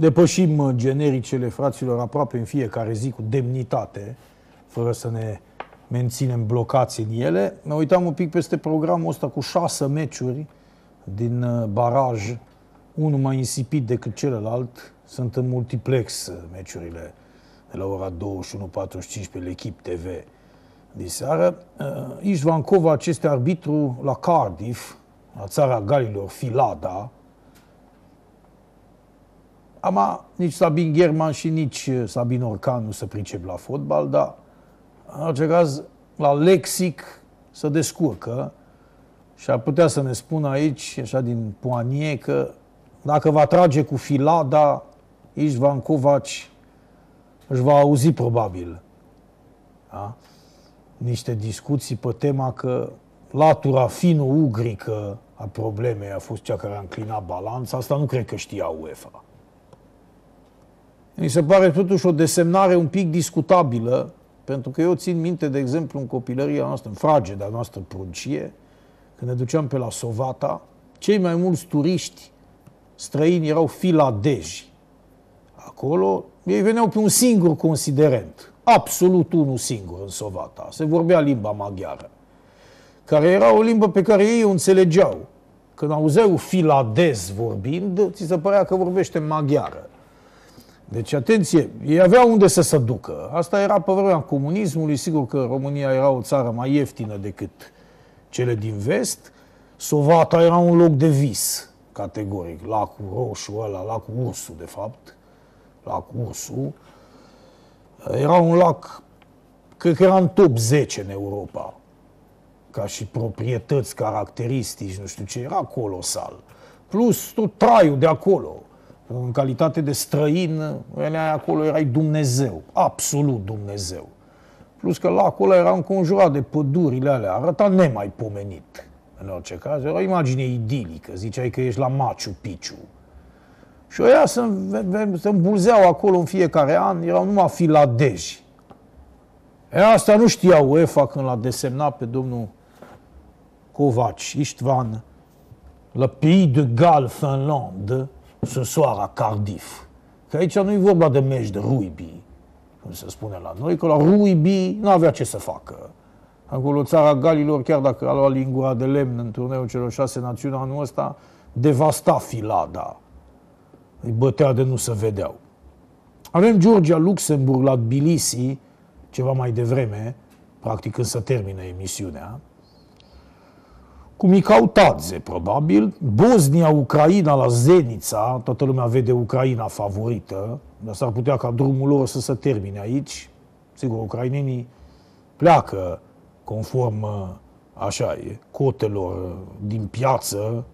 depășim uh, genericele fraților aproape în fiecare zi cu demnitate, fără să ne menținem blocați în ele. Ne uitam un pic peste programul ăsta cu șase meciuri din uh, baraj, unul mai insipid decât celălalt. Sunt în multiplex uh, meciurile de la ora 21.45 pe l'Echip TV de seară. Ișvan Kovac este arbitru la Cardiff, la țara Galilor, Filada, Ama nici Sabin German și nici uh, Sabin Orcan nu se pricep la fotbal, dar în orice caz, la lexic se descurcă și ar putea să ne spună aici, așa din poanie, că dacă va trage cu filada, Ișvan Kovac își va auzi probabil da? niște discuții pe tema că latura fino-ugrică a problemei a fost cea care a înclinat balanța. Asta nu cred că știa UEFA. Mi se pare totuși o desemnare un pic discutabilă, pentru că eu țin minte, de exemplu, în copilăria noastră, în frageda noastră pruncie, când ne duceam pe la Sovata, cei mai mulți turiști străini erau filadeji. Acolo ei veneau pe un singur considerent, absolut unul singur în Sovata. Se vorbea limba maghiară, care era o limbă pe care ei o înțelegeau. Când auzeau filadez vorbind, ți se părea că vorbește maghiară. Deci, atenție, ei aveau unde să se ducă. Asta era pe vremea comunismului. Sigur că România era o țară mai ieftină decât cele din vest. Sovata era un loc de vis, categoric. Lacul roșu ăla, lacul Ursu, de fapt. Lacul Ursu. Era un lac, cred că era în top 10 în Europa. Ca și proprietăți, caracteristici, nu știu ce, era colosal. Plus tot traiul de acolo în calitate de străin, veneai acolo, erai Dumnezeu, absolut Dumnezeu. Plus că lacul ăla era înconjurat de pădurile alea, arăta nemaipomenit. În orice caz, era o imagine idilică, ziceai că ești la Machu Picchu. Și ăia se, se îmbulzeau acolo în fiecare an, erau numai filadeji. E asta nu știa UEFA când l-a desemnat pe domnul Covaci, Istvan, le Pays de Galles, Finlande, ce soir à Cardiff. Că aici nu e vorba de meci de rugby, cum se spune la noi, că la rugby nu avea ce să facă. Acolo țara Galilor, chiar dacă a luat lingura de lemn în turneul celor șase națiuni anul ăsta, devasta filada. Îi bătea de nu se vedeau. Avem Georgia Luxemburg la Tbilisi, ceva mai devreme, practic când se termină emisiunea cu Micautadze, probabil, Bosnia, Ucraina la Zenica, toată lumea vede Ucraina favorită, dar s-ar putea ca drumul lor să se termine aici. Sigur, ucrainenii pleacă conform așa e, cotelor din piață,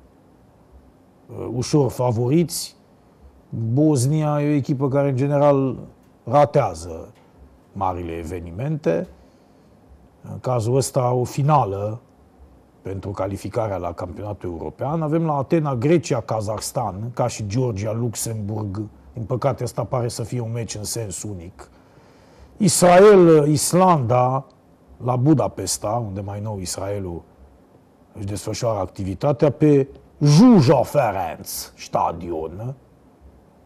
ușor favoriți. Bosnia e o echipă care în general ratează marile evenimente. În cazul ăsta o finală pentru calificarea la campionatul european. Avem la Atena Grecia, Kazahstan, ca și Georgia, Luxemburg. Din păcate, asta pare să fie un meci în sens unic. Israel, Islanda, la Budapesta, unde mai nou Israelul își desfășoară activitatea, pe Juja Ferenc stadion.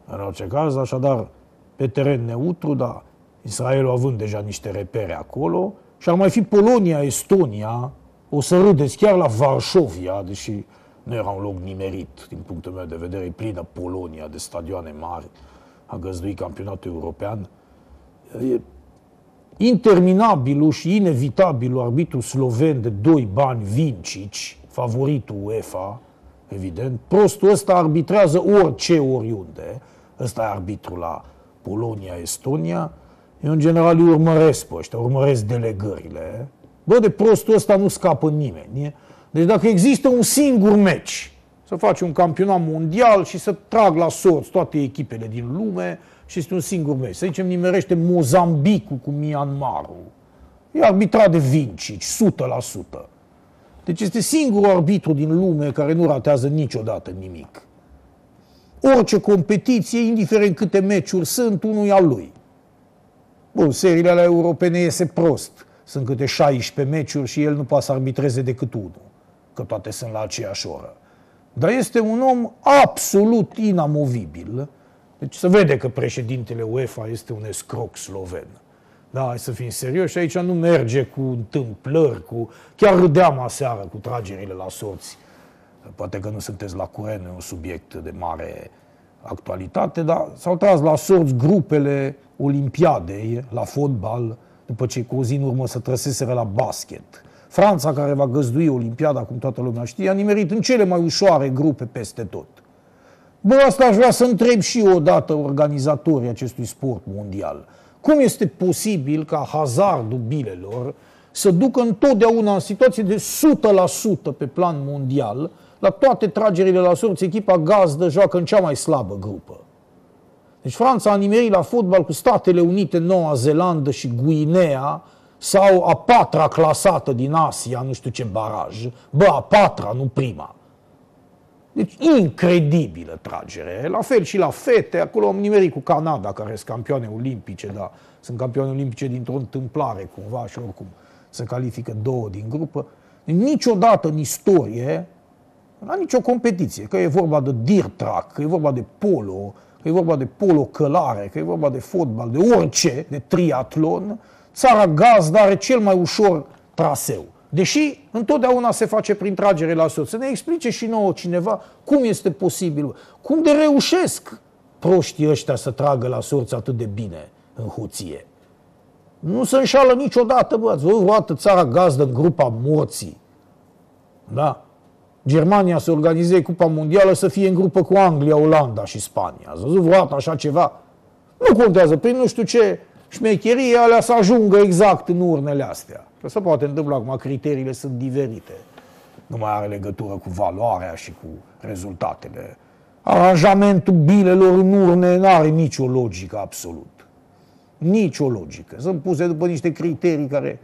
În orice caz, așadar, pe teren neutru, dar Israelul având deja niște repere acolo, și ar mai fi Polonia, Estonia, o să râdeți chiar la Varșovia, deși nu era un loc nimerit din punctul meu de vedere, e plină Polonia de stadioane mari, a găzduit campionatul european. E interminabilul și inevitabilul arbitru sloven de doi bani, Vincic, favoritul UEFA, evident. Prostul ăsta arbitrează orice, oriunde. Ăsta e arbitru la Polonia, Estonia. Eu, în general, îi urmăresc pe ăștia, urmăresc delegările. Bă, de prostul ăsta nu scapă nimeni. Deci dacă există un singur meci, să faci un campionat mondial și să trag la sorți toate echipele din lume și este un singur meci. Să zicem, nimerește Mozambicul cu Myanmarul. E arbitrat de Vincic, 100%. Deci este singurul arbitru din lume care nu ratează niciodată nimic. Orice competiție, indiferent câte meciuri sunt, unul al lui. Bun, seriile alea europene iese prost sunt câte 16 meciuri și el nu poate să arbitreze decât unul, că toate sunt la aceeași oră. Dar este un om absolut inamovibil, Deci se vede că președintele UEFA este un escroc sloven. Da, hai să fim serioși, aici nu merge cu întâmplări, cu... Chiar râdeam aseară cu tragerile la sorți. Poate că nu sunteți la curent, un subiect de mare actualitate, dar s-au tras la sorți grupele Olimpiadei la fotbal, după ce cu o zi în urmă să trăseseră la basket. Franța, care va găzdui Olimpiada, cum toată lumea știe, a nimerit în cele mai ușoare grupe peste tot. Bă, asta aș vrea să întreb și eu odată organizatorii acestui sport mondial. Cum este posibil ca hazardul bilelor să ducă întotdeauna în situație de 100% pe plan mondial, la toate tragerile la sorți, echipa gazdă joacă în cea mai slabă grupă. Deci Franța a nimerit la fotbal cu Statele Unite, Noua Zeelandă și Guinea, sau a patra clasată din Asia, nu știu ce baraj. Bă, a patra, nu prima. Deci incredibilă tragere. La fel și la fete, acolo am nimerit cu Canada, care sunt campioane olimpice, dar sunt campioane olimpice dintr-o întâmplare cumva și oricum se califică două din grupă. Niciodată în istorie, la nicio competiție, că e vorba de deer track, că e vorba de polo, că e vorba de polo călare, că e vorba de fotbal, de orice, de triatlon, țara gazdă are cel mai ușor traseu. Deși întotdeauna se face prin tragere la soț. Să ne explice și nouă cineva cum este posibil, cum de reușesc proștii ăștia să tragă la sorți atât de bine în huție. Nu se înșală niciodată, bă, ați văzut vreodată țara gazdă în grupa morții. Da? Germania să organizeze Cupa Mondială să fie în grupă cu Anglia, Olanda și Spania. Ați văzut vreodată așa ceva? Nu contează, prin nu știu ce șmecherie alea să ajungă exact în urnele astea. Că se poate întâmpla, acum criteriile sunt diferite. Nu mai are legătură cu valoarea și cu rezultatele. Aranjamentul bilelor în urne nu are nicio logică absolut. Nicio logică. Sunt puse după niște criterii care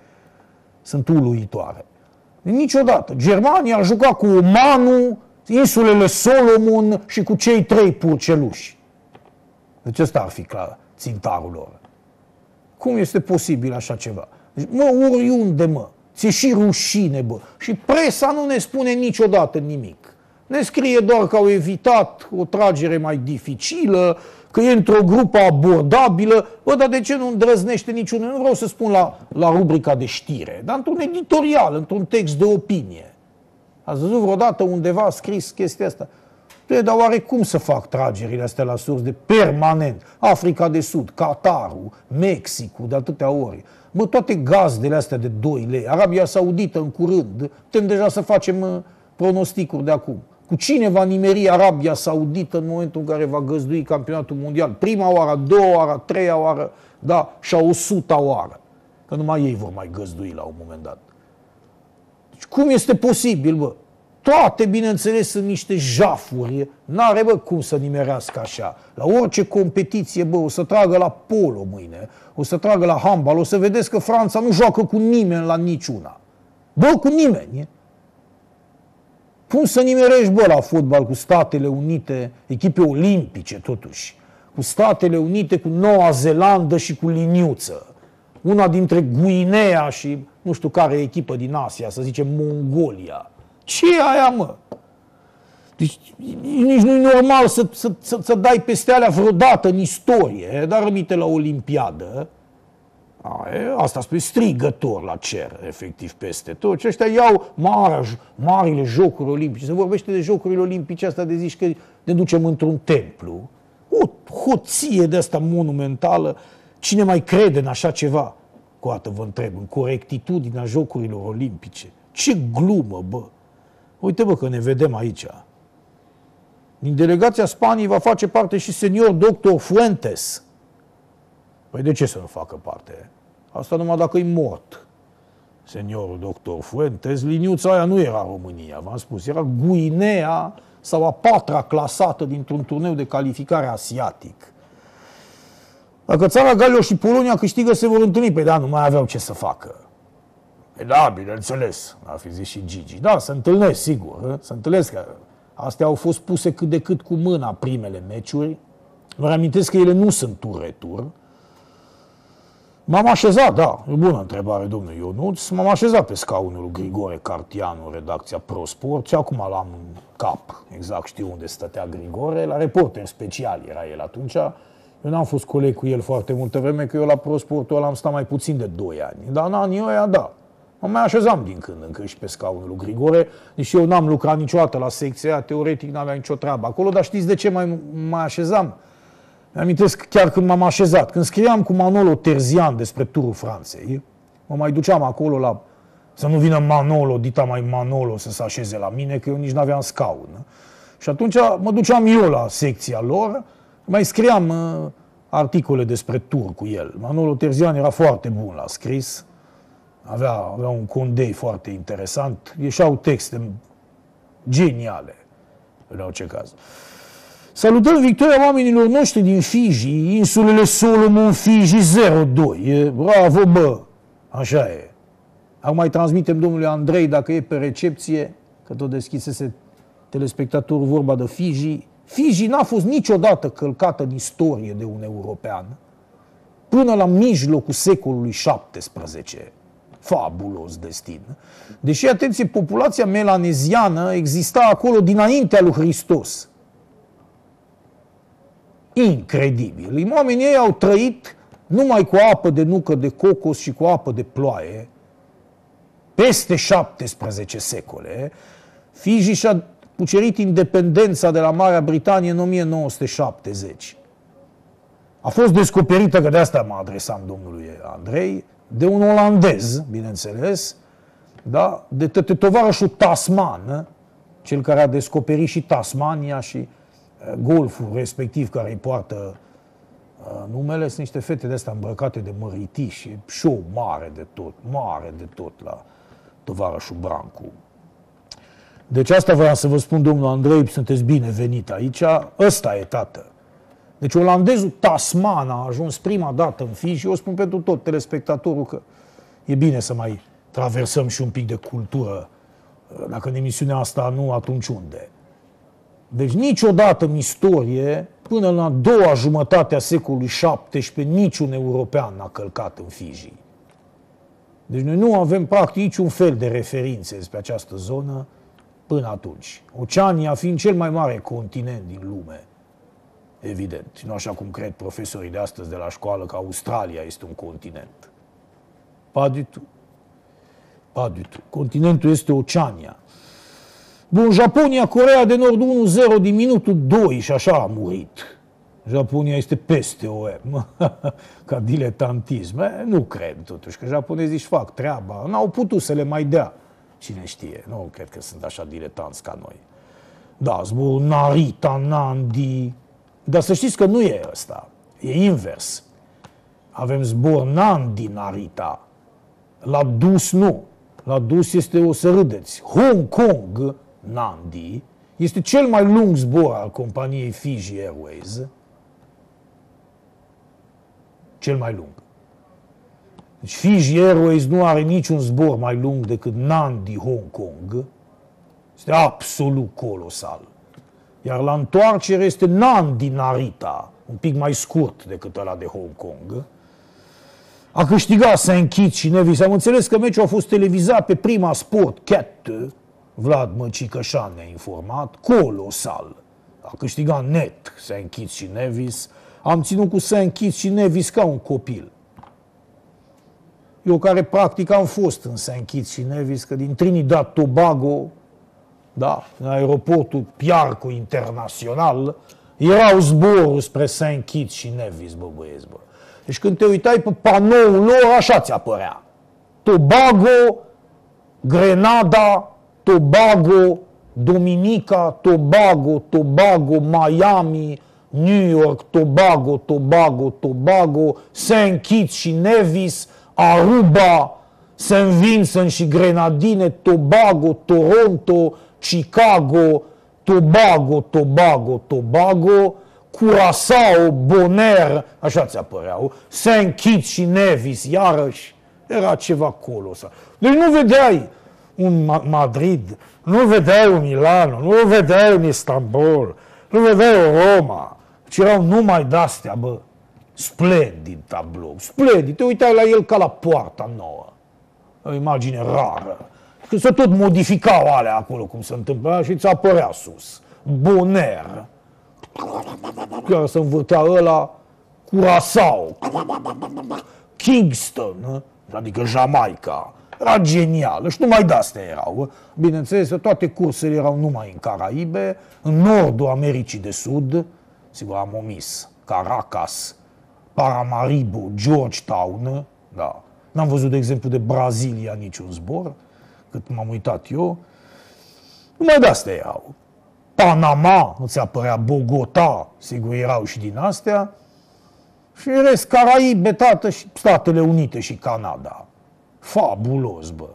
sunt uluitoare. Niciodată. Germania a jucat cu Omanu, insulele Solomon și cu cei trei purceluși. Deci ăsta ar fi clar țintarul lor. Cum este posibil așa ceva? Deci, mă, oriunde, mă. Ți-e și rușine, bă. Și presa nu ne spune niciodată nimic. Ne scrie doar că au evitat o tragere mai dificilă, că e într-o grupă abordabilă. Bă, dar de ce nu îndrăznește niciunul? Nu vreau să spun la, la rubrica de știre, dar într-un editorial, într-un text de opinie. Ați văzut vreodată undeva scris chestia asta? Păi, dar oare cum să fac tragerile astea la surs de permanent? Africa de Sud, Qatarul, Mexicul, de atâtea ori. Mă, toate gazdele astea de 2 lei, Arabia Saudită în curând, putem deja să facem uh, pronosticuri de acum. Cu cine va nimeri Arabia Saudită în momentul în care va găzdui campionatul mondial? Prima oară, a doua oară, a treia oară, da, și a o suta oară. Că numai ei vor mai găzdui la un moment dat. Deci cum este posibil, bă? Toate, bineînțeles, sunt niște jafuri. N-are, bă, cum să nimerească așa. La orice competiție, bă, o să tragă la polo mâine, o să tragă la handbal, o să vedeți că Franța nu joacă cu nimeni la niciuna. Bă, cu nimeni. Cum să nimerești, bă, la fotbal cu Statele Unite, echipe olimpice, totuși, cu Statele Unite, cu Noua Zeelandă și cu Liniuță. Una dintre Guinea și nu știu care echipă din Asia, să zicem Mongolia ce e aia, mă? Deci nici nu e normal să, să, să, să dai peste alea vreodată în istorie, dar rămite la Olimpiadă. A, e, asta spune strigător la cer, efectiv, peste tot. Și ăștia iau mare, marile jocuri olimpice. Se vorbește de jocurile olimpice asta de zici că ne ducem într-un templu. O hoție de asta monumentală. Cine mai crede în așa ceva? Cu atât vă întreb, în corectitudinea jocurilor olimpice. Ce glumă, bă! Uite bă că ne vedem aici. Din delegația Spaniei va face parte și senior doctor Fuentes. Păi de ce să nu facă parte? Asta numai dacă e mort. Seniorul doctor Fuentes, liniuța aia nu era România, v-am spus, era Guinea sau a patra clasată dintr-un turneu de calificare asiatic. Dacă țara Galilor și Polonia câștigă, se vor întâlni. Păi da, nu mai aveau ce să facă. E da, bineînțeles, a fi zis și Gigi. Da, se întâlnesc, sigur, se întâlnesc că astea au fost puse cât de cât cu mâna primele meciuri. Vă amintesc că ele nu sunt tur-retur. M-am așezat, da, e bună întrebare, domnul Ionuț, m-am așezat pe scaunul lui Grigore Cartianu, redacția ProSport, și acum l-am în cap, exact știu unde stătea Grigore, la reporter special era el atunci. Eu n-am fost coleg cu el foarte multă vreme, că eu la ProSportul ăla am stat mai puțin de 2 ani, dar în anii ăia, da. Mă mai așezam din când în când și pe scaunul lui Grigore, deși eu n-am lucrat niciodată la secția aia, teoretic n-aveam nicio treabă acolo, dar știți de ce mai, mai așezam? Mi-amintesc chiar când m-am așezat, când scriam cu Manolo Terzian despre turul Franței, mă mai duceam acolo la... Să nu vină Manolo, dita mai Manolo să se așeze la mine, că eu nici n-aveam scaun. Și atunci mă duceam eu la secția lor, mai scriam uh, articole despre tur cu el. Manolo Terzian era foarte bun la scris, avea, avea un condei foarte interesant, ieșeau texte geniale, în orice caz. Salutăm victoria oamenilor noștri din Fiji, insulele Solomon, Fiji 02. Bravo, bă! Așa e. Acum mai transmitem domnului Andrei, dacă e pe recepție, că tot deschisese telespectatorul vorba de Fiji. Fiji n-a fost niciodată călcată în istorie de un european până la mijlocul secolului 17 fabulos destin. Deși, atenție, populația melaneziană exista acolo dinaintea lui Hristos. Incredibil. Oamenii ei au trăit numai cu apă de nucă de cocos și cu apă de ploaie peste 17 secole. Fiji și-a cucerit independența de la Marea Britanie în 1970. A fost descoperită, că de asta mă adresam domnului Andrei, de un olandez, bineînțeles, da? de tovarășul Tasman, cel care a descoperit și Tasmania și uh, golful respectiv care îi poartă uh, numele, sunt niște fete de astea îmbrăcate de măritiși, show mare de tot, mare de tot la tovarășul Brancu. Deci asta vreau să vă spun, domnul Andrei, sunteți bine venit aici. Ăsta e, tată. Deci olandezul Tasman a ajuns prima dată în Fiji și eu spun pentru tot telespectatorul că e bine să mai traversăm și un pic de cultură. Dacă în emisiunea asta nu, atunci unde? Deci niciodată în istorie, până la a doua jumătate a secolului XVII, niciun european n-a călcat în Fiji. Deci noi nu avem practic niciun fel de referințe despre această zonă până atunci. Oceania fiind cel mai mare continent din lume evident. Nu așa cum cred profesorii de astăzi de la școală că Australia este un continent. Pas du tout. Pas du tout. Continentul este Oceania. Bun, Japonia, Corea de Nord 1-0 din minutul 2 și așa a murit. Japonia este peste OM, ca diletantism. E, nu cred totuși că japonezii își fac treaba. N-au putut să le mai dea. Cine știe, nu cred că sunt așa diletanți ca noi. Da, zbor Narita, Nandi, dar să știți că nu e ăsta. E invers. Avem zbor Nandi Narita. La dus nu. La dus este, o să râdeți, Hong Kong Nandi este cel mai lung zbor al companiei Fiji Airways. Cel mai lung. Deci Fiji Airways nu are niciun zbor mai lung decât Nandi Hong Kong. Este absolut colosal. Iar la întoarcere este Nandi Narita, un pic mai scurt decât ăla de Hong Kong. A câștigat St. Kitts și Nevis. Am înțeles că meciul a fost televizat pe prima sport, Cat, Vlad Măcișcășan ne-a informat, colosal. A câștigat net St. Kitts și Nevis. Am ținut cu St. Kitts și Nevis ca un copil. Eu care practic am fost în St. Kitts și Nevis, că din Trinidad Tobago da, în aeroportul Piarco Internațional, erau zboruri spre St. Kitts și Nevis, bă băieți, bă. Deci când te uitai pe panoul lor, așa ți apărea. Tobago, Grenada, Tobago, Dominica, Tobago, Tobago, Miami, New York, Tobago, Tobago, Tobago, St. Kitts și Nevis, Aruba, St. Vincent și Grenadine, Tobago, Toronto, Chicago, Tobago, Tobago, Tobago, Curaçao, Bonaire, așa ți apăreau, St. Kitts și Nevis, iarăși, era ceva colosal. Deci nu vedeai un Madrid, nu vedeai un Milano, nu vedeai un Istanbul, nu vedeai o Roma, ci erau numai de-astea, bă. Splendid tablou, splendid. Te uitai la el ca la poarta nouă. O imagine rară. Că se tot modificau alea acolo, cum se întâmplă, și ți apărea sus. Bonaire. Chiar se învârtea ăla Curaçao. Kingston, adică Jamaica. Era genială și numai de-astea erau. Bineînțeles, toate cursele erau numai în Caraibe, în nordul Americii de Sud, sigur am omis, Caracas, Paramaribo, Georgetown, da. N-am văzut, de exemplu, de Brazilia niciun zbor, cât m-am uitat eu. Numai de-astea erau. Panama, îți apărea Bogota, sigur erau și din astea. Și în rest, Caraibe, tată, și Statele Unite și Canada. Fabulos, bă.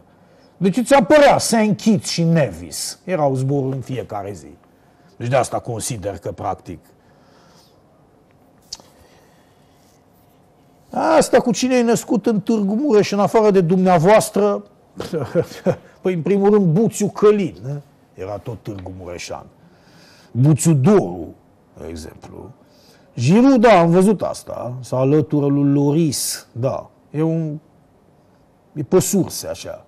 Deci ți apărea St. Kitts și Nevis. Erau zboruri în fiecare zi. Deci de asta consider că, practic, Asta cu cine e născut în Târgu Mureș, în afară de dumneavoastră, păi în primul rând Buțiu Călin, ne? era tot Târgu Mureșan. Buțiu Doru, de exemplu. Giru, da, am văzut asta, s-a alătură lui Loris, da, e un... e pe surse, așa,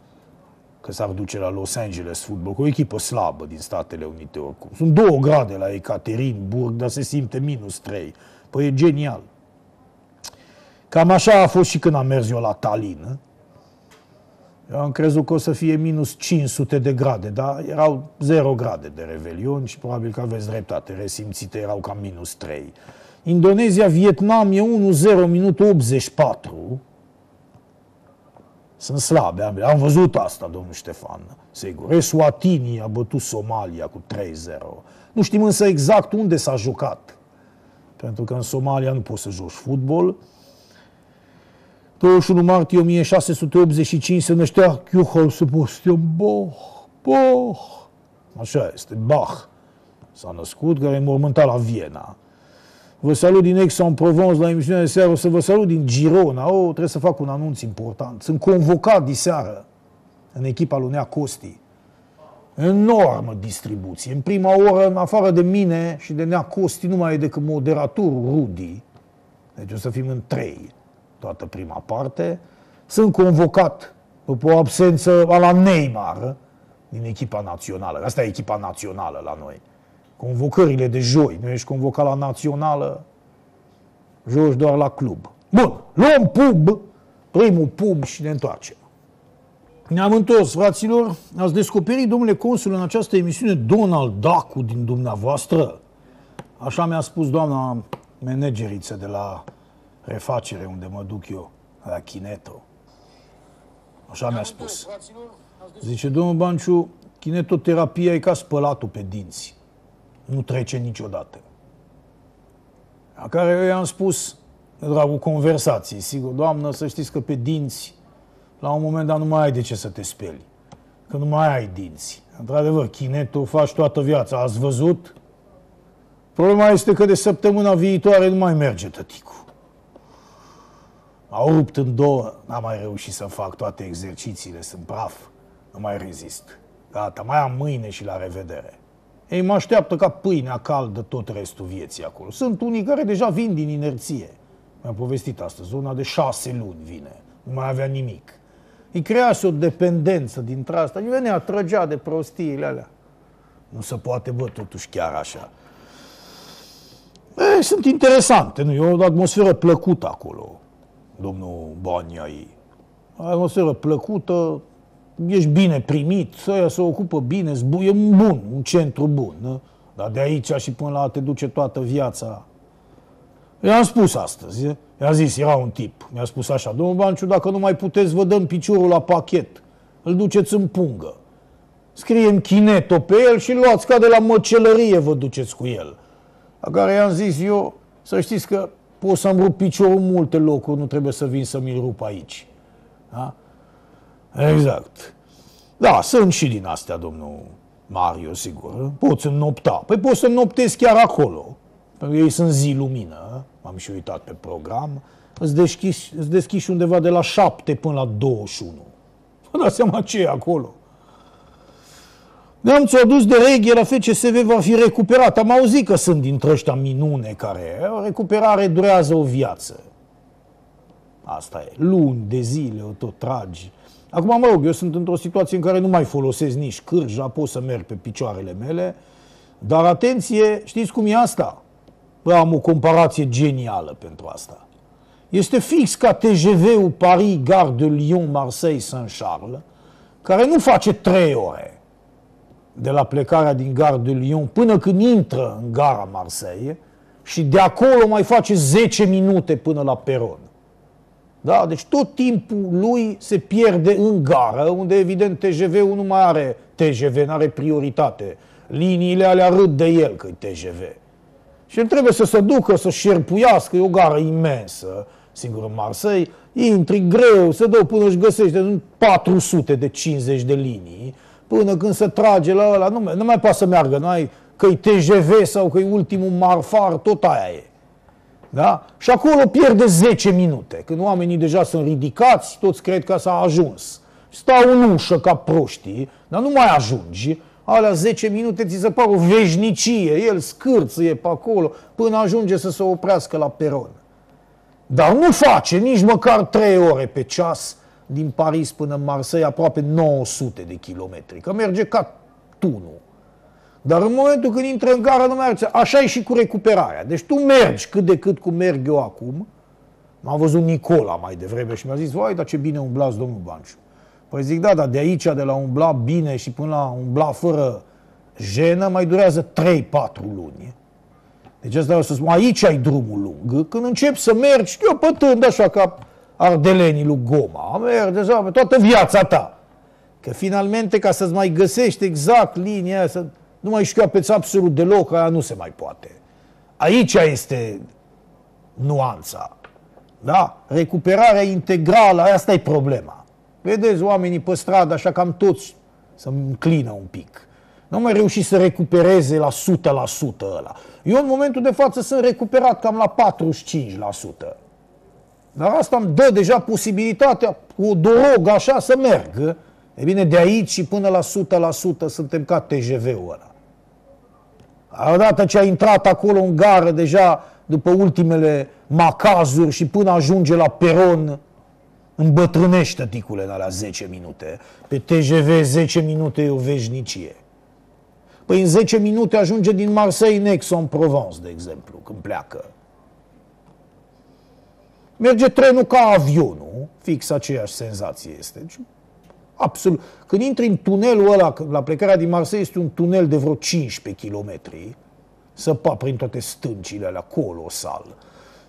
că s-ar duce la Los Angeles Football, cu o echipă slabă din Statele Unite oricum. Sunt două grade la Ekaterinburg, dar se simte minus trei. Păi e genial. Cam așa a fost și când am mers eu la Tallinn. Eu am crezut că o să fie minus 500 de grade, dar erau 0 grade de revelion și probabil că aveți dreptate, resimțite erau cam minus 3. Indonezia, Vietnam e 1-0, minut 84. Sunt slabe ambele. Am văzut asta, domnul Ștefan. Sigur. Eswatini a bătut Somalia cu 3-0. Nu știm însă exact unde s-a jucat. Pentru că în Somalia nu poți să joci fotbal. 21 martie 1685 se năștea Johann Sebastian Bach. Bach. Așa este, Bach. S-a născut, care e mormântat la Viena. Vă salut din Aix-en-Provence la emisiunea de seară, o să vă salut din Girona. Oh, trebuie să fac un anunț important. Sunt convocat diseară în echipa lui Nea Costi. Enormă distribuție. În prima oră, în afară de mine și de Nea Costi, nu mai e decât moderatorul Rudy. Deci o să fim în trei toată prima parte. Sunt convocat după o absență a la Neymar din echipa națională. Asta e echipa națională la noi. Convocările de joi. Nu ești convocat la națională, joci doar la club. Bun, luăm pub, primul pub și ne întoarcem. Ne-am întors, fraților. Ați descoperit, domnule consul, în această emisiune Donald Dacu din dumneavoastră? Așa mi-a spus doamna manageriță de la refacere unde mă duc eu, la Chineto. Așa mi-a spus. Zice, domnul Banciu, kinetoterapia e ca spălatul pe dinți. Nu trece niciodată. La care eu i-am spus, de dragul conversației, sigur, doamnă, să știți că pe dinți, la un moment dat nu mai ai de ce să te speli. Că nu mai ai dinți. Într-adevăr, chinetul faci toată viața. Ați văzut? Problema este că de săptămâna viitoare nu mai merge tăticul. M-au rupt în două, n-am mai reușit să fac toate exercițiile, sunt praf, nu mai rezist. Gata, mai am mâine și la revedere. Ei mă așteaptă ca pâinea caldă tot restul vieții acolo. Sunt unii care deja vin din inerție. Mi-am povestit astăzi, zona de șase luni vine, nu mai avea nimic. Îi crease o dependență dintre asta, îi venea, trăgea de prostiile alea. Nu se poate, bă, totuși chiar așa. E, sunt interesante, nu? E o atmosferă plăcută acolo domnul Baniai. Atmosferă plăcută, ești bine primit, ăia se ocupă bine, e un bun, un centru bun. Nu? Dar de aici și până la a te duce toată viața. I-am spus astăzi, i-a zis, era un tip, mi-a spus așa, domnul Banciu, dacă nu mai puteți, vă dăm piciorul la pachet, îl duceți în pungă. Scriem chineto pe el și luați ca de la măcelărie vă duceți cu el. La care i-am zis eu, să știți că pot să-mi rup piciorul în multe locuri, nu trebuie să vin să mi-l rup aici. Da? Exact. Da, sunt și din astea, domnul Mario, sigur. Poți înnopta. Păi poți să înnoptezi chiar acolo. Pentru că ei sunt zi lumină. M-am și uitat pe program. Îți deschiși, îți deschiși undeva de la 7 până la 21. Vă dați seama ce e acolo. Ne-am adus de reghe la FCSV va fi recuperat. Am auzit că sunt dintre ăștia minune care o recuperare durează o viață. Asta e. Luni de zile o tot tragi. Acum, mă rog, eu sunt într-o situație în care nu mai folosesc nici cârja, pot să merg pe picioarele mele, dar atenție, știți cum e asta? Bă, am o comparație genială pentru asta. Este fix ca TGV-ul Paris, Gare de Lyon, Marseille, Saint-Charles, care nu face trei ore de la plecarea din Gare de Lyon până când intră în gara Marseille și de acolo mai face 10 minute până la peron. Da? Deci tot timpul lui se pierde în gară, unde evident TGV-ul nu mai are TGV, nu are prioritate. Liniile alea râd de el că e TGV. Și el trebuie să se ducă, să șerpuiască, e o gară imensă, singur în Marseille, intri greu, se dă până își găsește în 400 de 50 de linii, până când se trage la ăla, nu, nu mai poate să meargă, nu ai că e TGV sau că e ultimul marfar, tot aia e. Da? Și acolo pierde 10 minute, când oamenii deja sunt ridicați, toți cred că s-a ajuns. Stau în ușă ca proștii, dar nu mai ajungi. Alea 10 minute ți se par o veșnicie, el scârțâie pe acolo până ajunge să se oprească la peron. Dar nu face nici măcar 3 ore pe ceas din Paris până în Marseille, aproape 900 de kilometri, că merge ca tunul. Dar în momentul când intră în gara nu merge. Așa e și cu recuperarea. Deci tu mergi cât de cât cum merg eu acum. M-a văzut Nicola mai devreme și mi-a zis, vai, dar ce bine umblați, domnul Banciu. Păi zic, da, dar de aici, de la umbla bine și până la umbla fără jenă, mai durează 3-4 luni. Deci asta o să spun, aici ai drumul lung. Când începi să mergi, eu pătând așa ca ardelenii lui Goma, mergi deja pe toată viața ta. Că finalmente, ca să-ți mai găsești exact linia aia, să nu mai șchioapeți absolut deloc, aia nu se mai poate. Aici este nuanța. Da? Recuperarea integrală, asta e problema. Vedeți oamenii pe stradă, așa cam toți să înclină un pic. Nu mai reușit să recupereze la 100% ăla. Eu în momentul de față sunt recuperat cam la 45%. Dar asta îmi dă deja posibilitatea, cu dorog așa, să merg. E bine, de aici și până la 100% suntem ca TGV-ul ăla. Odată ce a intrat acolo în gară, deja după ultimele macazuri și până ajunge la peron, îmbătrânește ticule în alea 10 minute. Pe TGV 10 minute e o veșnicie. Păi în 10 minute ajunge din Marseille în Aix-en-Provence, de exemplu, când pleacă. Merge trenul ca avionul, fix aceeași senzație este. Deci, absolut. Când intri în tunelul ăla, la plecarea din Marseille este un tunel de vreo 15 km, săpa prin toate stâncile alea, colosal.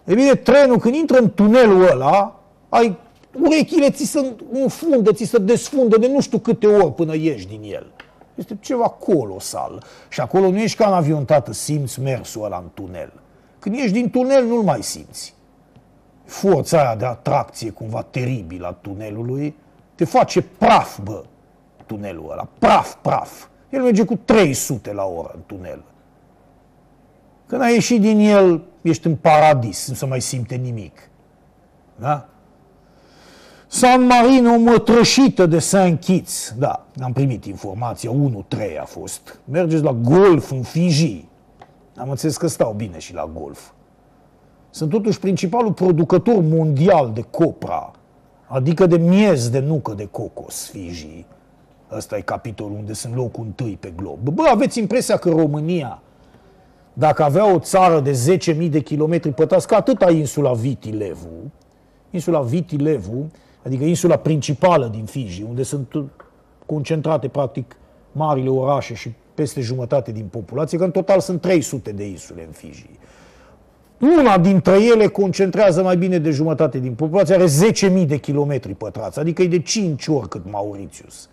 E bine, trenul, când intră în tunelul ăla, ai urechile ți se înfundă, ți se desfundă de nu știu câte ori până ieși din el. Este ceva colosal. Și acolo nu ești ca în avion, tată, simți mersul ăla în tunel. Când ieși din tunel, nu-l mai simți. Forța aia de atracție cumva teribilă a tunelului te face praf, bă, tunelul ăla. Praf, praf. El merge cu 300 la oră în tunel. Când ai ieșit din el, ești în paradis, nu se mai simte nimic. Da? San Marino mătrășită de Saint Kitts. Da, am primit informația, 1-3 a fost. Mergeți la golf în Fiji. Am înțeles că stau bine și la golf. Sunt totuși principalul producător mondial de copra, adică de miez de nucă de cocos, Fiji. Ăsta e capitolul unde sunt locul întâi pe glob. Bă, aveți impresia că România, dacă avea o țară de 10.000 de kilometri pătrați, ca atâta insula Viti Levu, insula Viti Levu, adică insula principală din Fiji, unde sunt concentrate practic marile orașe și peste jumătate din populație, că în total sunt 300 de insule în Fiji. Una dintre ele concentrează mai bine de jumătate din populație, are 10.000 de kilometri pătrați, adică e de 5 ori cât Mauritius.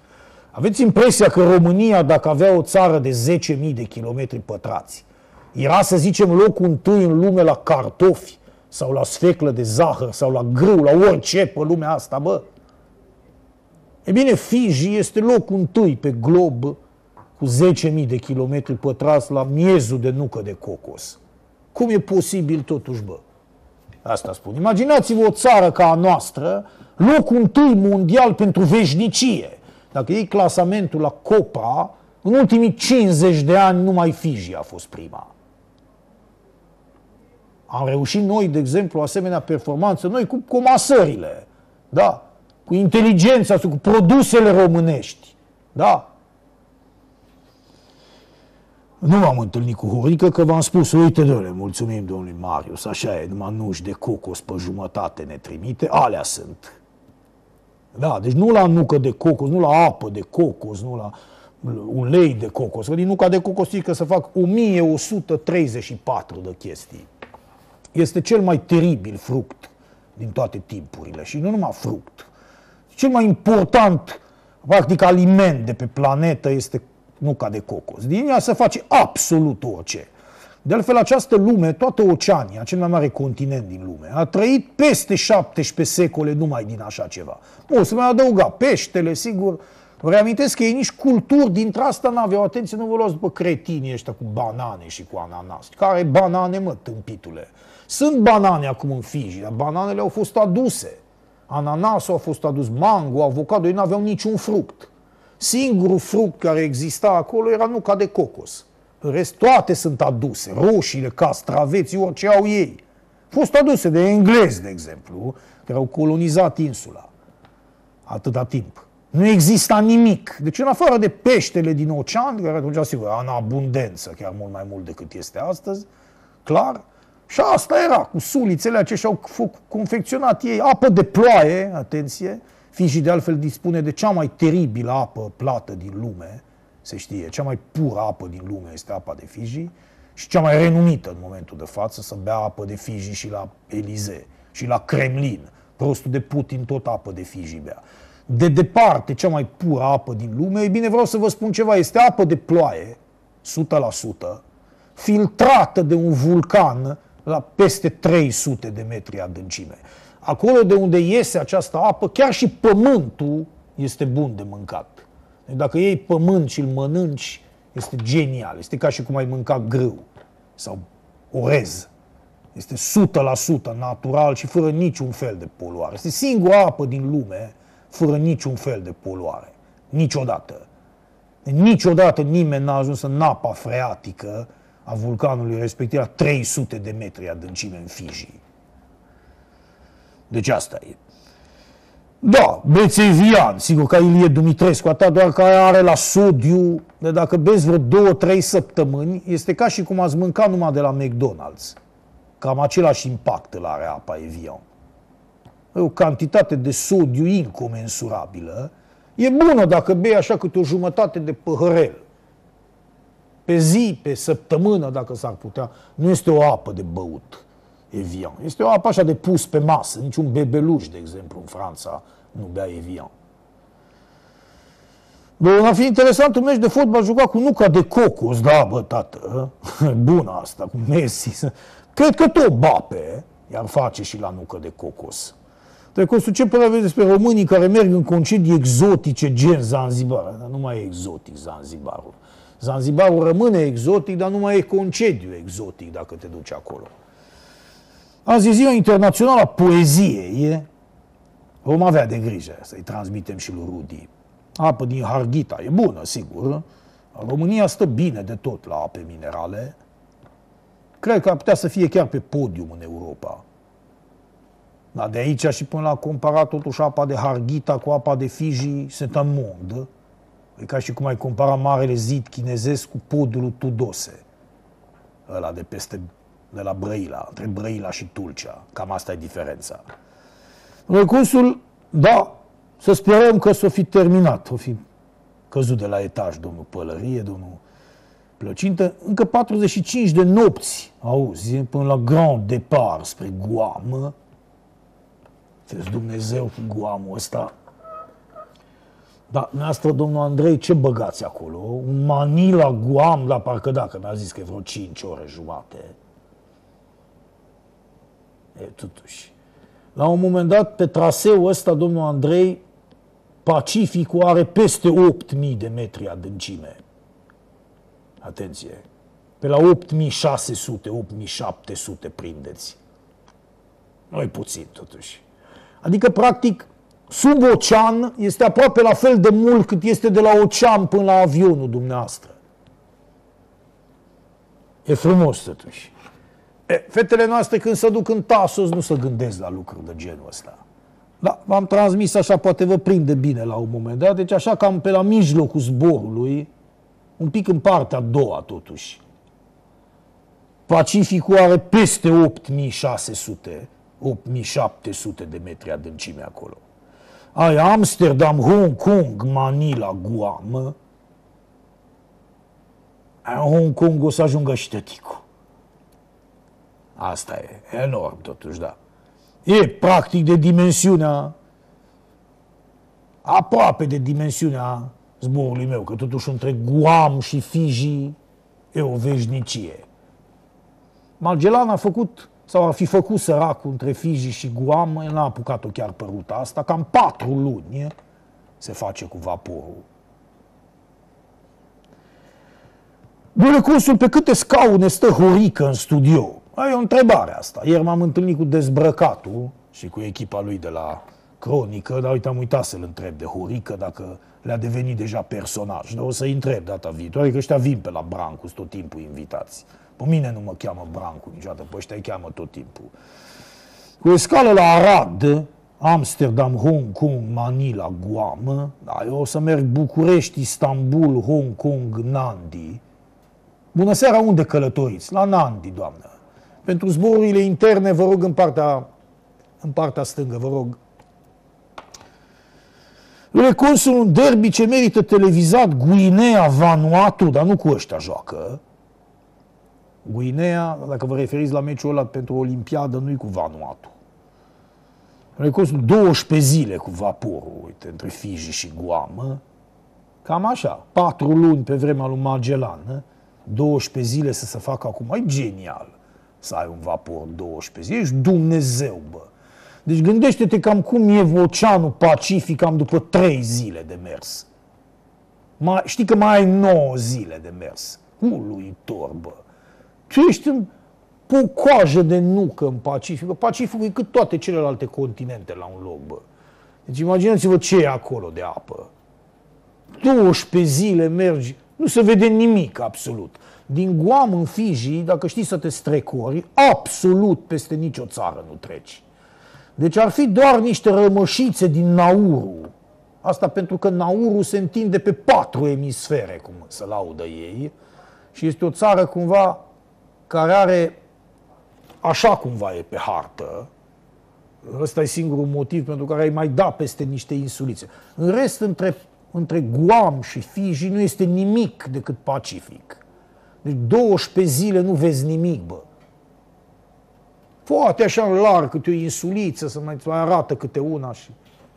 Aveți impresia că România, dacă avea o țară de 10.000 de kilometri pătrați, era, să zicem, locul întâi în lume la cartofi, sau la sfeclă de zahăr, sau la grâu, la orice pe lumea asta, bă? E bine, Fiji este locul întâi pe glob cu 10.000 de kilometri pătrați la miezul de nucă de cocos. Cum e posibil totuși, bă? Asta spun. Imaginați-vă o țară ca a noastră, locul întâi mondial pentru veșnicie. Dacă iei clasamentul la Copa, În ultimii 50 de ani numai Fiji a fost prima. Am reușit noi, de exemplu, asemenea performanță, noi cu comasările, da? cu inteligența, cu produsele românești. Da? Nu m-am întâlnit cu Horică, că v-am spus, uite, doamne, mulțumim domnului Marius, așa e, numai nuși de cocos pe jumătate ne trimite, alea sunt. Da, deci nu la nucă de cocos, nu la apă de cocos, nu la ulei de cocos, că din nuca de cocos că să fac 1134 de chestii. Este cel mai teribil fruct din toate timpurile și nu numai fruct. Cel mai important, practic, aliment de pe planetă este nuca de cocos. Din ea se face absolut orice. De altfel, această lume, toată Oceania, cel mai mare continent din lume, a trăit peste 17 secole numai din așa ceva. O să mai adăuga peștele, sigur. Vă reamintesc că ei nici culturi dintre asta n-aveau. Atenție, nu vă luați după cretinii ăștia cu banane și cu ananas. Care banane, mă, tâmpitule? Sunt banane acum în Fiji, dar bananele au fost aduse. Ananasul a fost adus, mango, avocado, ei n-aveau niciun fruct. Singurul fruct care exista acolo era nuca de cocos. În rest, toate sunt aduse. Roșiile, castraveții, orice au ei. Fost aduse de englezi, de exemplu, care au colonizat insula. Atâta timp. Nu exista nimic. Deci, în afară de peștele din ocean, care atunci, sigur, era în abundență, chiar mult mai mult decât este astăzi, clar, și asta era, cu sulițele ce și-au confecționat ei, apă de ploaie, atenție, Fiji de altfel dispune de cea mai teribilă apă plată din lume, se știe, cea mai pură apă din lume este apa de Fiji și cea mai renumită în momentul de față să bea apă de Fiji și la Elize și la Kremlin. Prostul de Putin tot apă de Fiji bea. De departe, cea mai pură apă din lume, e bine, vreau să vă spun ceva, este apă de ploaie, 100%, filtrată de un vulcan la peste 300 de metri adâncime. Acolo de unde iese această apă, chiar și pământul este bun de mâncat. Deci dacă iei pământ și îl mănânci, este genial. Este ca și cum ai mânca grâu sau orez. Este 100% natural și fără niciun fel de poluare. Este singura apă din lume fără niciun fel de poluare. Niciodată. Niciodată nimeni n-a ajuns în apa freatică a vulcanului respectiv la 300 de metri adâncime în Fiji. Deci asta e. Da, beți Evian, sigur că Ilie Dumitrescu, atât doar că are la sodiu, de dacă beți vreo două, trei săptămâni, este ca și cum ați mânca numai de la McDonald's. Cam același impact îl are apa Evian. E o cantitate de sodiu incomensurabilă. E bună dacă bei așa câte o jumătate de păhărel. Pe zi, pe săptămână, dacă s-ar putea. Nu este o apă de băut. Evian. Este o apă așa de pus pe masă. Niciun bebeluș, de exemplu, în Franța nu bea Evian. Bă, ar fi interesant un meci de fotbal jucat cu nuca de cocos, da, bă, tată, bună asta, cu Messi. Cred că tot Bape iar face și la nucă de cocos. Trecosu, ce părere aveți despre românii care merg în concedii exotice gen Zanzibar? Dar nu mai e exotic Zanzibarul. Zanzibarul rămâne exotic, dar nu mai e concediu exotic dacă te duci acolo. Azi e ziua internațională a poeziei. E? Vom avea de grijă să-i transmitem și lui Rudi. Apă din Harghita e bună, sigur. România stă bine de tot la ape minerale. Cred că ar putea să fie chiar pe podium în Europa. Dar de aici și până la comparat totuși apa de Harghita cu apa de Fiji, sunt în mod. E ca și cum ai compara marele zid chinezesc cu podul Tudose. Ăla de peste de la Brăila, între Brăila și Tulcea. Cam asta e diferența. Recursul, da, să sperăm că s-o fi terminat, o fi căzut de la etaj domnul Pălărie, domnul Plăcintă, încă 45 de nopți, auzi, până la Grand Depart spre Guam. Vezi Dumnezeu cu Guamul ăsta. Dar, noastră, domnul Andrei, ce băgați acolo? Un Manila Guam, la parcă dacă mi-a zis că e vreo 5 ore jumate. E, totuși. La un moment dat, pe traseul ăsta, domnul Andrei, Pacificul are peste 8.000 de metri adâncime. Atenție! Pe la 8600, 8700 prindeți. Nu e puțin, totuși. Adică, practic, sub ocean este aproape la fel de mult cât este de la ocean până la avionul dumneavoastră. E frumos totuși. E, fetele noastre când se duc în Tasos nu se gândesc la lucruri de genul ăsta. Da, v-am transmis așa, poate vă prinde bine la un moment dat, deci așa cam pe la mijlocul zborului, un pic în partea a doua totuși. Pacificul are peste 8600, 8700 de metri adâncime acolo. Ai Amsterdam, Hong Kong, Manila, Guam. Ai Hong Kong o să ajungă și ștăticul. Asta e enorm totuși, da. E practic de dimensiunea, aproape de dimensiunea zborului meu, că totuși între Guam și Fiji e o veșnicie. Magellan a făcut, sau ar fi făcut săracul între Fiji și Guam, el n-a apucat-o chiar pe ruta asta, cam patru luni se face cu vaporul. Bune cursul, pe câte scaune stă Horică în studio? Ai o întrebare asta. Ieri m-am întâlnit cu dezbrăcatul și cu echipa lui de la Cronică, dar uite, am uitat să-l întreb de Horică dacă le-a devenit deja personaj. Dar o să-i întreb data viitoare, că ăștia vin pe la Brancu, tot timpul invitați. Pe mine nu mă cheamă Brancu niciodată, pe ăștia îi cheamă tot timpul. Cu o scală la Arad, Amsterdam, Hong Kong, Manila, Guam, da, eu o să merg București, Istanbul, Hong Kong, Nandi. Bună seara, unde călătoriți? La Nandi, doamnă. Pentru zborurile interne, vă rog în partea, în partea stângă, vă rog. Reconsul un derby ce merită televizat Guinea Vanuatu, dar nu cu ăștia joacă. Guinea, dacă vă referiți la meciul ăla pentru Olimpiadă, nu-i cu Vanuatu. Reconsul 12 zile cu vaporul, uite, între Fiji și Guam. Cam așa, patru luni pe vremea lui Magellan, 12 zile să se facă acum. E genial să ai un vapor 12 zile. Ești Dumnezeu, bă. Deci gândește-te cam cum e Oceanul Pacific cam după 3 zile de mers. Mai, știi că mai ai 9 zile de mers. Uluitor, bă. Tu ești în, pe o coajă de nucă în Pacific. Pacificul e cât toate celelalte continente la un loc, bă. Deci imaginați-vă ce e acolo de apă. 12 zile mergi, nu se vede nimic absolut din Guam în Fiji, dacă știi să te strecori, absolut peste nicio țară nu treci. Deci ar fi doar niște rămășițe din Nauru. Asta pentru că Nauru se întinde pe patru emisfere, cum se laudă ei, și este o țară cumva care are așa cumva e pe hartă. Ăsta e singurul motiv pentru care ai mai da peste niște insulițe. În rest, între, între Guam și Fiji nu este nimic decât Pacific. Deci 12 zile nu vezi nimic, bă. Poate așa în larg câte o insuliță să mai, mai arată câte una și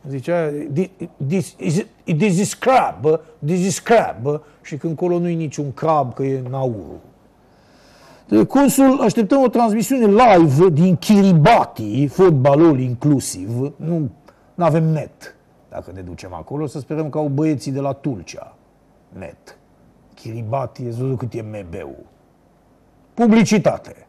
zicea, this is, this is crab, bă, this is crab, bă, și când acolo nu-i niciun crab, că e naurul. Deci, consul, așteptăm o transmisiune live din Kiribati, fotbalul inclusiv, nu avem net. Dacă ne ducem acolo, să sperăm că au băieții de la Tulcea net. Kiribati, e văzut cât e MB-ul. Publicitate.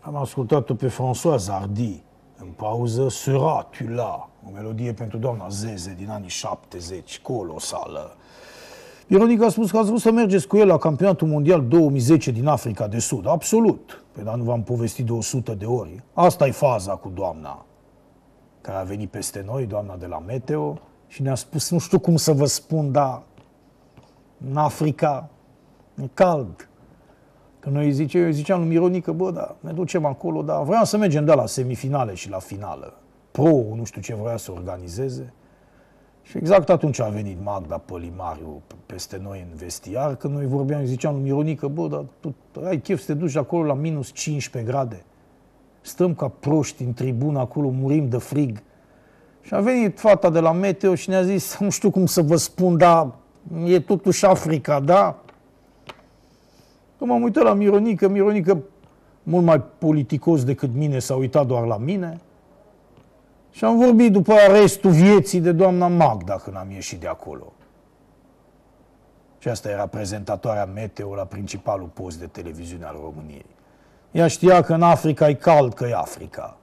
Am ascultat-o pe François Hardy în pauză Sera tu la, o melodie pentru doamna Zeze din anii 70, colosală. Ironica a spus că ați vrut să mergeți cu el la campionatul mondial 2010 din Africa de Sud. Absolut. Pe dar nu v-am povestit de 100 de ori. Asta e faza cu doamna care a venit peste noi, doamna de la Meteo, și ne-a spus, nu știu cum să vă spun, dar în Africa, e cald. Că noi zice, eu ziceam lui Mironică, bă, da, ne ducem acolo, dar vreau să mergem de la semifinale și la finală. Pro, nu știu ce vrea să organizeze. Și exact atunci a venit Magda Pălimariu peste noi în vestiar, că noi vorbeam, ziceam lui Mironică, bă, dar tu ai chef să te duci acolo la minus 15 grade. Stăm ca proști în tribună acolo, murim de frig. Și a venit fata de la Meteo și ne-a zis, nu știu cum să vă spun, dar e totuși Africa, da? Că m-am uitat la Mironică, Mironică mult mai politicos decât mine s-a uitat doar la mine. Și am vorbit după restul vieții de doamna Magda când am ieșit de acolo. Și asta era prezentatoarea meteo la principalul post de televiziune al României. Ea știa că în Africa e cald, că e Africa.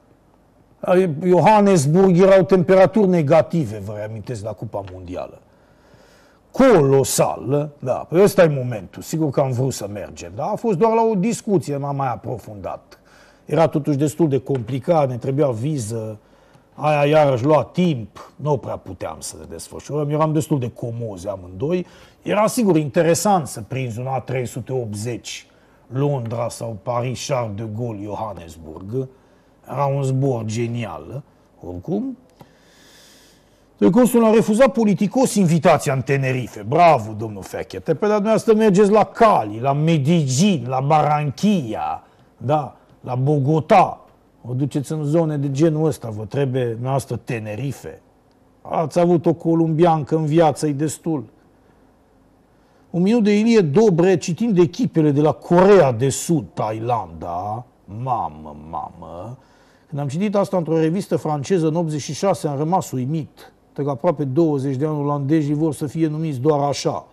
Johannesburg erau temperaturi negative, vă reamintesc, la Cupa Mondială. Colosal, da, păi ăsta e momentul. Sigur că am vrut să mergem, dar a fost doar la o discuție, m-am mai aprofundat. Era totuși destul de complicat, ne trebuia viză, aia iarăși lua timp, nu prea puteam să ne desfășurăm, eram destul de comozi amândoi. Era sigur interesant să prinzi un A380 Londra sau Paris Charles de Gaulle Johannesburg. Era un zbor genial, oricum. De consul a refuzat politicos invitația în Tenerife. Bravo, domnul Fechete. Pe dumneavoastră mergeți la Cali, la Medellin, la Barranquilla, da, la Bogota. O duceți în zone de genul ăsta, vă trebuie noastră Tenerife. Ați avut o columbiancă în viață, e destul. Un minut de Ilie Dobre citind echipele de la Corea de Sud, Thailanda. Mamă, mamă. Când am citit asta într-o revistă franceză în 86, am rămas uimit. Că aproape 20 de ani olandezii vor să fie numiți doar așa.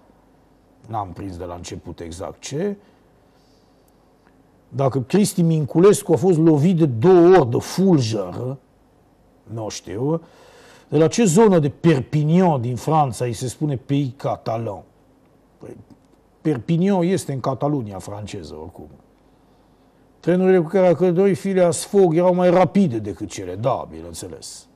N-am prins de la început exact ce. Dacă Cristi Minculescu a fost lovit de două ori de fulger, nu știu, de la ce zonă de Perpignan din Franța îi se spune Pays Catalan? Păi, Perpignan este în Catalunia franceză, oricum. Trenurile cu care călătorii filea Sfog erau mai rapide decât cele, da, bineînțeles.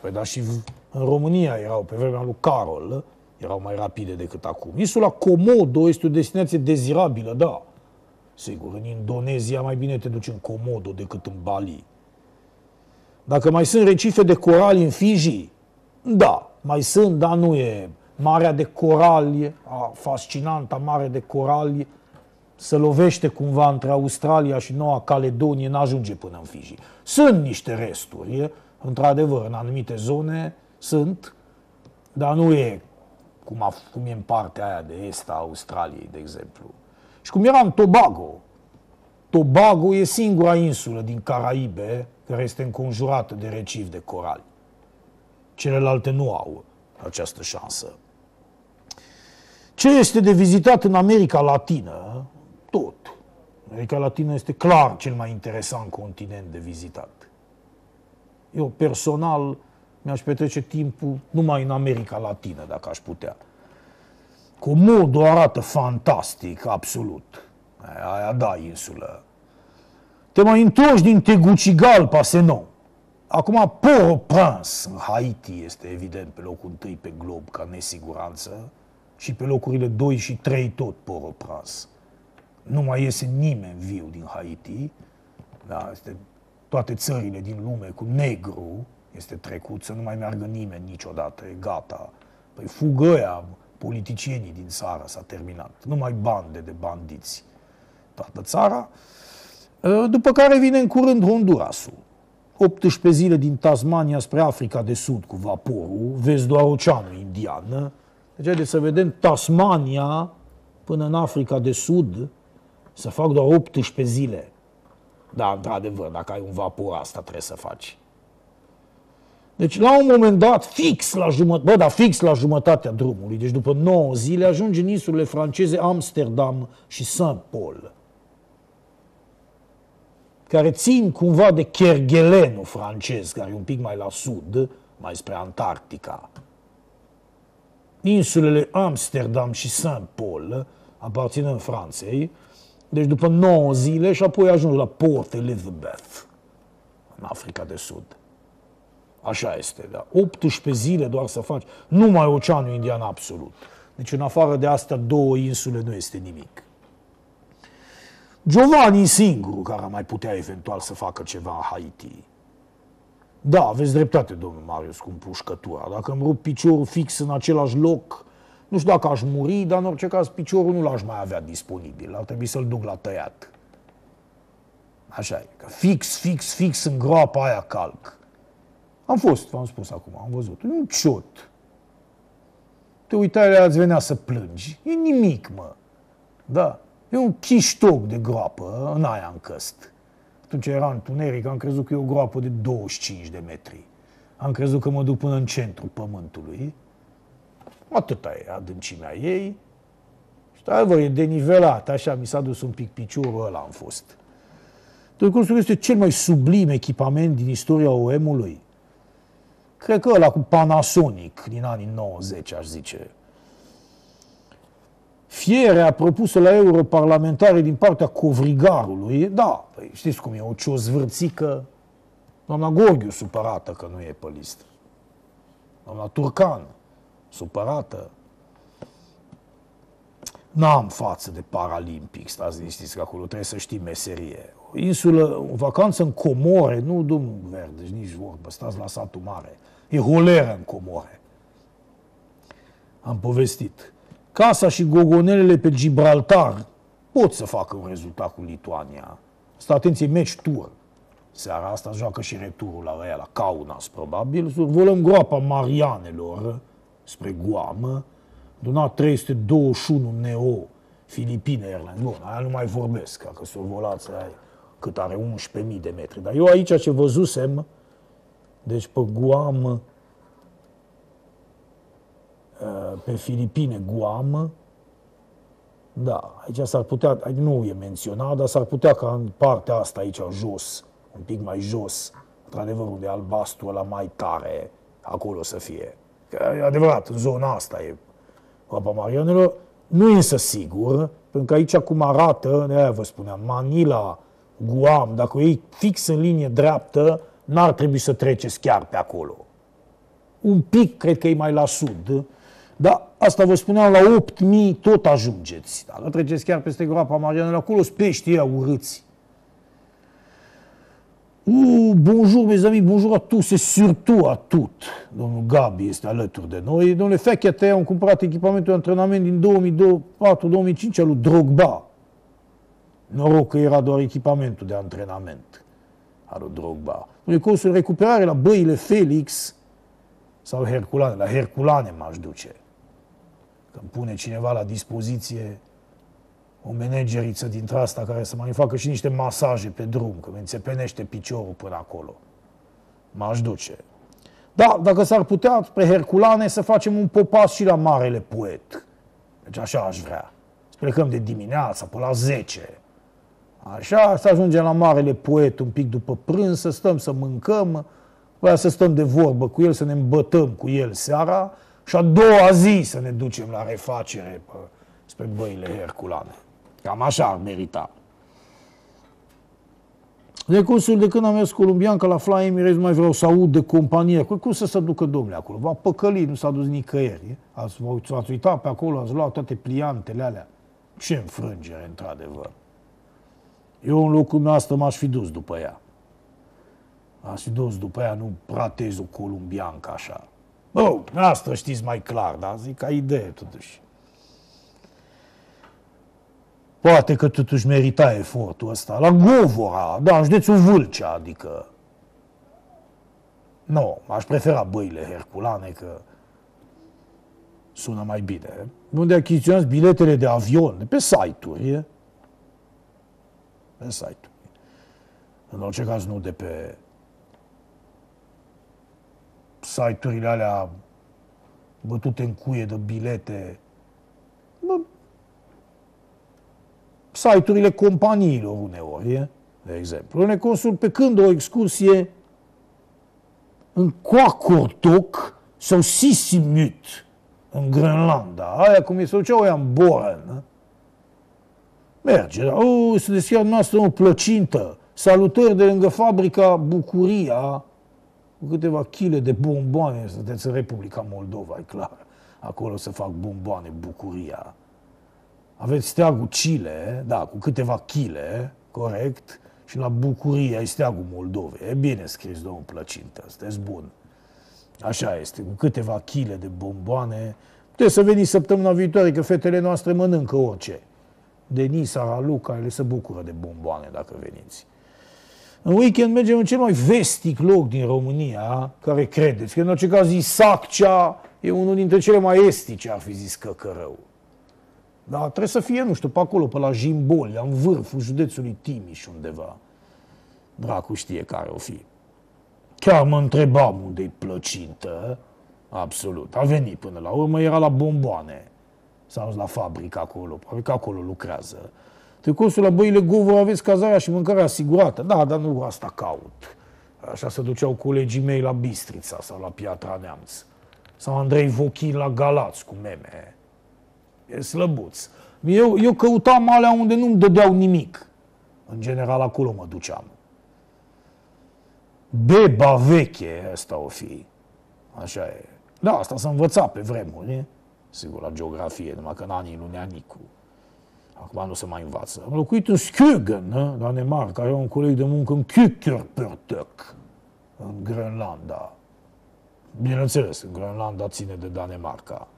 Păi, dar și în România erau, pe vremea lui Carol, erau mai rapide decât acum. Insula Komodo este o destinație dezirabilă, da. Sigur, în Indonezia mai bine te duci în Komodo decât în Bali. Dacă mai sunt recife de corali în Fiji, da, mai sunt, dar nu e Marea de corali, fascinanta mare de corali, se lovește cumva între Australia și Noua Caledonie, n-ajunge până în Fiji. Sunt niște resturi, într-adevăr, în anumite zone sunt, dar nu e cum, a, cum e în partea aia de est a Australiei, de exemplu. Și cum era în Tobago. Tobago e singura insulă din Caraibe care este înconjurată de recif de corali. Celelalte nu au această șansă. Ce este de vizitat în America Latină? Tot. America Latină este clar cel mai interesant continent de vizitat. Eu personal mi-aș petrece timpul numai în America Latină, dacă aș putea. Comodo arată fantastic, absolut. Aia da, insulă. Te mai întorci din Tegucigalpa, Senon. Acum, Port-au-Prince, în Haiti, este evident pe locul întâi pe glob ca nesiguranță și pe locurile 2 și 3 tot Port-au-Prince. Nu mai iese nimeni viu din Haiti. Da, este toate țările din lume cu negru este trecut, să nu mai meargă nimeni niciodată, e gata. Păi fugă aia, politicienii din țară s-a terminat. Nu mai bande de bandiți. Toată țara. Ă, după care vine în curând Hondurasul. 18 zile din Tasmania spre Africa de Sud cu vaporul, vezi doar Oceanul Indian. Deci haideți să vedem Tasmania până în Africa de Sud, să fac doar 18 zile. Da, într-adevăr, dacă ai un vapor, asta trebuie să faci. Deci, la un moment dat, fix la jumătate, bă, da, fix la jumătatea drumului, deci după 9 zile, ajunge în insulele franceze Amsterdam și Saint-Paul, care țin cumva de Kerguelenul francez, care e un pic mai la sud, mai spre Antarctica. Insulele Amsterdam și Saint-Paul aparțin în Franței, deci după 9 zile și apoi ajung la Port Elizabeth, în Africa de Sud. Așa este, da. 18 zile doar să faci. Numai Oceanul Indian absolut. Deci în afară de astea două insule nu este nimic. Giovanni singurul care mai putea eventual să facă ceva în Haiti. Da, aveți dreptate, domnul Marius, cu împușcătura. Dacă îmi rup piciorul fix în același loc, nu știu dacă aș muri, dar în orice caz piciorul nu l-aș mai avea disponibil. Ar trebui să-l duc la tăiat. Așa e. Că fix, fix, fix în groapa aia calc. Am fost, v-am spus acum, am văzut. E un ciot. Te uitai la ați venea să plângi. E nimic, mă. Da. E un chiștoc de groapă în aia în căst. Atunci era întuneric, am crezut că e o groapă de 25 de metri. Am crezut că mă duc până în centrul pământului. Atâta e adâncimea ei. Și da, e denivelat, așa, mi s-a dus un pic piciorul ăla am fost. Turcusul este cel mai sublim echipament din istoria OM-ului. Cred că ăla cu Panasonic din anii 90, aș zice. Fierea propusă la europarlamentare din partea Covrigarului, da, păi știți cum e, o ciozvârțică. Doamna Gorghiu supărată că nu e pe listă. Doamna Turcan supărată. N-am față de Paralimpic, stați liniștiți că acolo trebuie să știi meserie. O insulă, o vacanță în Comore, nu domnul Verde, nici vorbă, stați la satul mare. E holeră în Comore. Am povestit. Casa și gogonelele pe Gibraltar pot să facă un rezultat cu Lituania. Asta, atenție, meci tur. Seara asta joacă și returul la ea, la Kaunas, probabil. Survolăm groapa Marianelor spre Guam. Donat 321 Neo, Filipine Airlines. Bun, aia nu mai vorbesc, că survolați aia cât are 11.000 de metri. Dar eu aici ce văzusem, deci pe Guam, uh, pe Filipine, Guam, da, aici s-ar putea, nu e menționat, dar s-ar putea ca în partea asta aici, jos, un pic mai jos, într-adevăr, unde e albastru la mai tare, acolo să fie. Că e adevărat, în zona asta e Apa Marianelor, nu e însă sigur, pentru că aici cum arată, de aia vă spuneam, Manila, Guam, dacă o iei fix în linie dreaptă, n-ar trebui să treceți chiar pe acolo. Un pic, cred că e mai la sud, dar asta vă spuneam, la 8.000 tot ajungeți. Dacă treceți chiar peste groapa Marianelor, acolo sunt pești ăia urâți. Uh, bonjour, mes amis, bonjour à tous et surtout à toutes. Domnul Gabi este alături de noi. Domnule Fechete, am cumpărat echipamentul de antrenament din 2004-2005 al lui Drogba. Noroc că era doar echipamentul de antrenament al lui Drogba. Domnule cursul recuperare la băile Felix sau Herculane. La Herculane m-aș duce. Când pune cineva la dispoziție o manageriță dintre asta care să mai facă și niște masaje pe drum, că mi înțepenește piciorul până acolo. M-aș duce. Da, dacă s-ar putea, pe Herculane, să facem un popas și la Marele Poet. Deci așa aș vrea. Să plecăm de dimineața până la 10. Așa, să ajungem la Marele Poet un pic după prânz, să stăm să mâncăm, vrea să stăm de vorbă cu el, să ne îmbătăm cu el seara și a doua zi să ne ducem la refacere pe, spre băile Herculane. Cam așa ar merita. Recursul de când am mers columbianca la Fly Emirates, nu mai vreau să aud de companie. Cum să se ducă domnule acolo? Va păcăli, nu s-a dus nicăieri. Ați, ați uitat pe acolo, ați luat toate pliantele alea. Ce înfrângere, într-adevăr. Eu în locul meu asta m-aș fi dus după ea. Aș fi dus după ea, nu pratez o columbiancă așa. Bă, asta știți mai clar, dar zic ca idee totuși. Poate că totuși merita efortul ăsta. La Govora, da, în județul Vâlcea, adică... Nu, aș prefera băile herculane, că sună mai bine. Unde achiziționați biletele de avion, de pe site-uri, pe site-uri. În orice caz nu de pe site-urile alea bătute în cuie de bilete. Bă, site-urile companiilor uneori, de exemplu. Ne consult pe când o excursie în Quacortoc sau Sissimut, în Grenlanda. Aia cum e, se ducea oia în Boren. Merge, dar, oh, se deschide noastră o plăcintă. Salutări de lângă fabrica Bucuria, cu câteva chile de bomboane. Sunteți în Republica Moldova, e clar. Acolo se fac bomboane Bucuria. Aveți steagul Chile, da, cu câteva chile, corect, și la bucurie ai steagul Moldovei. E bine scris, domnul Plăcintă, sunteți bun. Așa este, cu câteva chile de bomboane. Puteți să veniți săptămâna viitoare, că fetele noastre mănâncă orice. Denisa, Raluca, ele se bucură de bomboane dacă veniți. În weekend mergem în cel mai vestic loc din România, care credeți că în orice caz Isaccea e unul dintre cele mai estice, ar fi zis Căcărău. Dar trebuie să fie, nu știu, pe acolo, pe la Jimboli, în vârful județului Timiș undeva. Dracu știe care o fi. Chiar mă întrebam unde-i plăcintă. Absolut. A venit până la urmă, era la bomboane. S-a la fabrică acolo, probabil că acolo lucrează. Te consuli la băile Govu, aveți cazarea și mâncarea asigurată. Da, dar nu asta caut. Așa se duceau colegii mei la Bistrița sau la Piatra Neamț. Sau Andrei Vochin la Galați cu meme. E slăbuț. Eu, eu căutam alea unde nu-mi dădeau nimic. În general acolo mă duceam. Beba veche, asta o fi. Așa e. Da, asta s-a învățat pe vremuri, e? Sigur, la geografie, numai că în anii lui Neanicu. Acum nu se mai învață. Am locuit în Skjögen, Danemarca, are un coleg de muncă în Kykkerpörtök, în Groenlanda. Bineînțeles, în Groenlanda ține de Danemarca.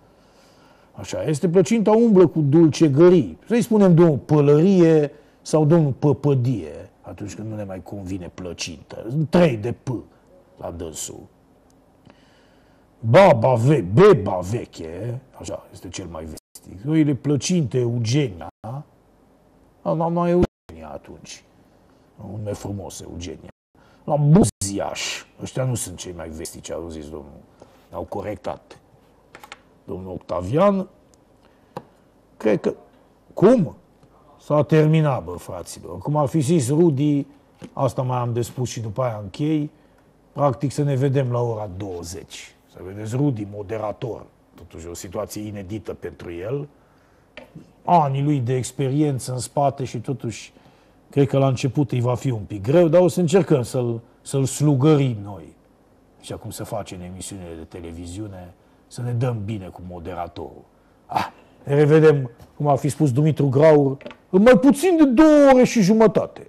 Așa, este plăcinta umblă cu dulcegării. Să-i spunem domnul pălărie sau domnul păpădie, atunci când nu ne mai convine plăcintă. Trei de P la dânsul. Baba ve, beba veche, așa, este cel mai vestic. Noile plăcinte Eugenia, am mai Eugenia atunci. Un nume frumos, Eugenia. La Buziaș, ăștia nu sunt cei mai vestici, au zis domnul. Au corectat. Domnul Octavian, cred că... Cum? S-a terminat, bă, fraților. Cum ar fi zis Rudi, asta mai am de spus și după aia închei, practic să ne vedem la ora 20. Să vedeți Rudi, moderator. Totuși o situație inedită pentru el. Anii lui de experiență în spate și totuși cred că la început îi va fi un pic greu, dar o să încercăm să-l, să-l slugărim noi. Și acum se face în emisiunile de televiziune, să ne dăm bine cu moderatorul. Ah, ne revedem, cum a fi spus Dumitru Graur, în mai puțin de două ore și jumătate.